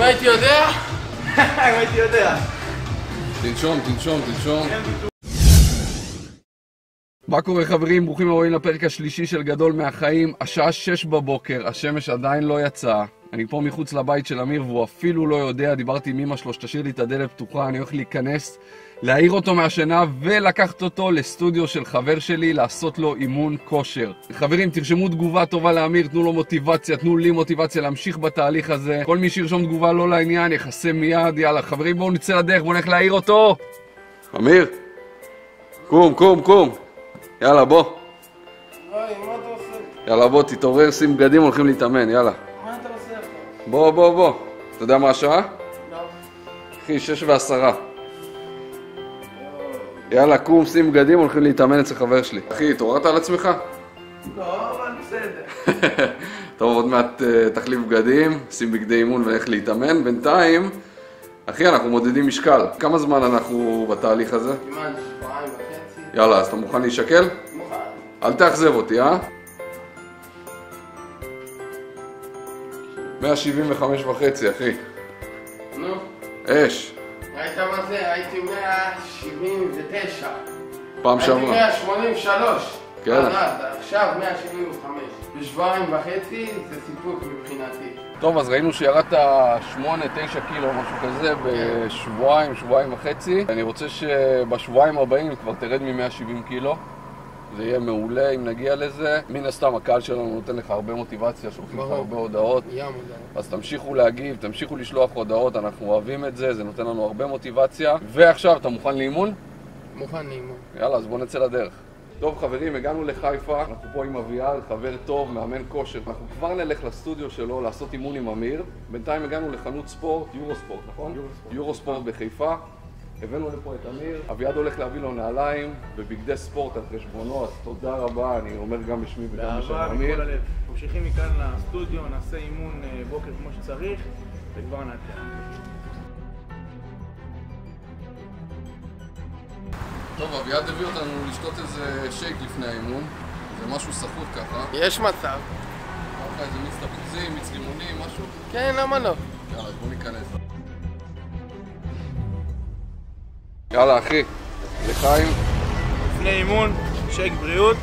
אם הייתי יודע, אם הייתי יודע. תנשום, תנשום, תנשום. מה קורה חברים? ברוכים הבאים לפרק השלישי של גדול מהחיים. השעה שש בבוקר, השמש עדיין לא יצאה. אני פה מחוץ לבית של אמיר והוא אפילו לא יודע, דיברתי עם אמא שלו שתשאיר לי את הדלת פתוחה, אני הולך להיכנס, להעיר אותו מהשינה ולקחת אותו לסטודיו של חבר שלי לעשות לו אימון כושר. חברים, תרשמו תגובה טובה לאמיר, תנו לו מוטיבציה, תנו לי מוטיבציה להמשיך בתהליך הזה. כל מי שירשום תגובה לא לעניין, יחסה מיד, יאללה חברים בואו נצא לדרך, בואו נלך להעיר אותו! אמיר, קום, קום, קום. יאללה, בוא. וואי, מה אתה עושה? יאללה, בוא, תתעורר, שים בגדים, הולכים להתאמן, יאללה. מה אתה עושה עכשיו? בוא, בוא, בוא. אתה יודע מה השעה? לא. אחי, שש ועשרה. יאללה, קום, שים בגדים, הולכים להתאמן אצל חבר שלי. אחי, התעוררת על עצמך? לא, אבל בסדר. טוב, עוד מעט אה, תחליף בגדים, שים בגדי אימון ולך להתאמן. בינתיים, אחי, אנחנו מודדים משקל. כמה זמן אנחנו בתהליך הזה? כמעט שבועיים וחצי. יאללה, אז אתה מוכן להישקל? מוכן. אל תאכזב אותי, אה? 175 וחצי, אחי. נו, אש. ראית מה זה? הייתי 179. פעם שעברה. הייתי 183. כן. אז עכשיו 175. בשבועיים וחצי זה סיפוק מבחינתי. טוב, אז ראינו שירדת 8-9 קילו, משהו כזה, בשבועיים, שבועיים וחצי. אני רוצה שבשבועיים הבאים כבר תרד מ-170 קילו. זה יהיה מעולה אם נגיע לזה. מן הסתם הקהל שלנו נותן לך הרבה מוטיבציה, שולחים לך. הרבה הודעות. ים הודעה. אז תמשיכו להגיב, תמשיכו לשלוח הודעות, אנחנו אוהבים את זה, זה נותן לנו הרבה מוטיבציה. ועכשיו, אתה מוכן לאימון? מוכן לאימון. יאללה, אז בואו נצא לדרך. טוב חברים, הגענו לחיפה, אנחנו פה עם אביעד, חבר טוב, מאמן כושר. אנחנו כבר נלך לסטודיו שלו לעשות אימון עם אמיר. בינתיים הגענו לחנות ספורט, יורו ספורט, נכון? יורו ספורט בחיפה. הבאנו לפה את אמיר, אביעד הולך להביא לו נעליים ובגדי ספורט על חשבונו, אז תודה רבה, אני אומר גם בשמי וגם בשם באהבה אמיר. מכל הלב. ממשיכים מכאן לסטודיו, נעשה אימון אה, בוקר כמו שצריך, וכבר נעדכן. טוב, אביעד הביא אותנו לשתות איזה שייק לפני האימון. זה משהו סחוט ככה. יש מצב. ככה איזה מיץ תפוזים, מיץ לימונים, משהו. כן, למה לא? יאללה, בוא ניכנס. יאללה, אחי. לחיים. לפני אימון, שייק בריאות,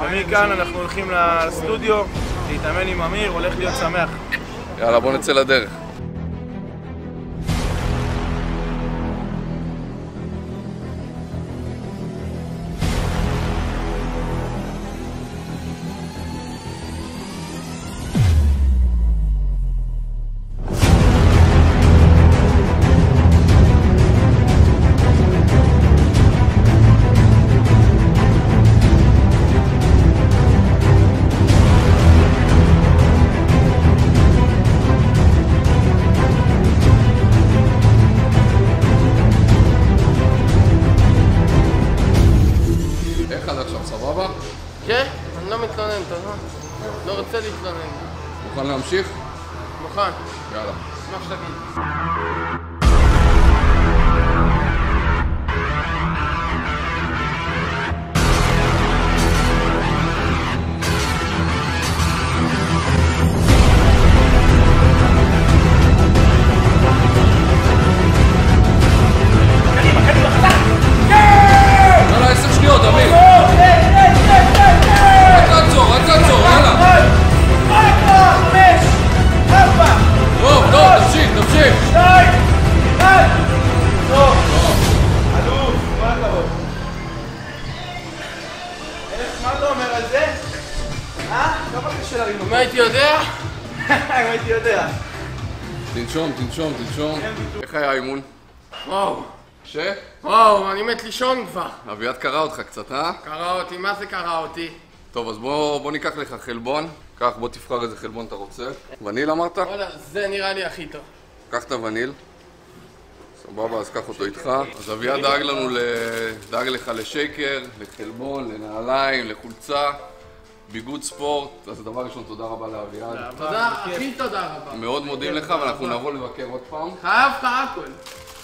ומכאן אנחנו הולכים לסטודיו, להתאמן עם אמיר, הולך להיות שמח. יאללה, בוא נצא לדרך. לא רוצה להתלונן. מוכן להמשיך? מוכן. יאללה. מה שתגיד. קשה להרים אם הייתי יודע, אם הייתי יודע. תנשום, תנשום, תנשום. איך היה האימון? וואו. קשה? וואו, אני מת לישון כבר. אביעד קרא אותך קצת, אה? קרא אותי, מה זה קרא אותי? טוב, אז בוא, בוא ניקח לך חלבון. קח, בוא תבחר איזה חלבון אתה רוצה. וניל אמרת? וואלה, זה נראה לי הכי טוב. קח את הווניל. סבבה, אז קח אותו איתך. אז אביעד דאג לנו. דאג לך לשייקר, לחלבון, לנעליים, לחולצה, ביגוד ספורט. אז דבר ראשון, תודה רבה לאביעד. תודה, הכי תודה רבה. מאוד מודים לך, ואנחנו נבוא לבקר עוד פעם. חייב לך הכל.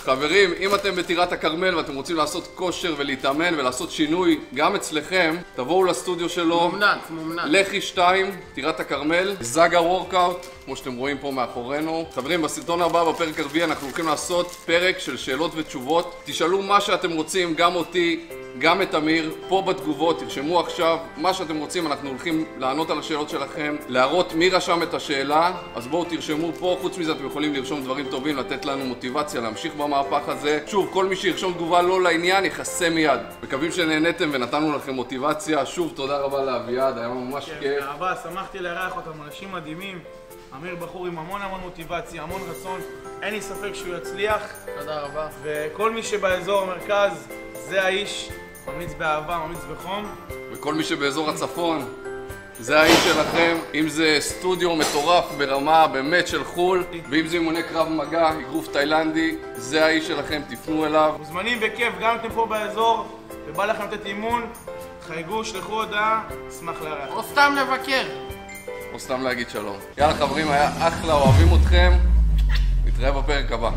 חברים, אם אתם בטירת הכרמל ואתם רוצים לעשות כושר ולהתאמן ולעשות שינוי גם אצלכם, תבואו לסטודיו שלו. מומנץ, מומנץ. לח"י 2, טירת הכרמל, זאגה וורקאוט, כמו שאתם רואים פה מאחורינו. חברים, בסרטון הבא, בפרק הרביעי, אנחנו הולכים לעשות פרק של שאלות ותשובות. תשאלו מה שאתם רוצים, גם אותי, גם את אמיר, פה בתגובות, תרשמו עכשיו מה שאתם רוצים, אנחנו הולכים לענות על השאלות שלכם, להראות מי רשם את השאלה, אז בואו תרשמו פה, חוץ מזה אתם יכולים לרשום דברים טובים, לתת לנו מוטיבציה להמשיך במהפך הזה. שוב, כל מי שירשום תגובה לא לעניין, יכסה מיד. מקווים שנהניתם ונתנו לכם מוטיבציה. שוב, תודה רבה לאביעד, היה ממש כיף. אהבה, שמחתי לארח אותם, אנשים מדהימים. אמיר בחור עם המון המון מוטיבציה, המון רצון. אין לי ספק שהוא יצליח. תודה רבה. וכל מי שבאזור המרכז, זה האיש. ממליץ באהבה, ממליץ בחום. וכל מי שבאזור הצפון, זה האיש שלכם, אם זה סטודיו מטורף ברמה באמת של חו"ל, ואם זה אימוני קרב מגע, אגרוף תאילנדי, זה האיש שלכם, תפנו אליו. מוזמנים בכיף, גם אם אתם פה באזור ובא לכם לתת אימון, חייגו, שלחו הודעה, אשמח לארח. או סתם לבקר. או סתם להגיד שלום. יאללה חברים, היה אחלה, אוהבים אתכם. נתראה בפרק הבא.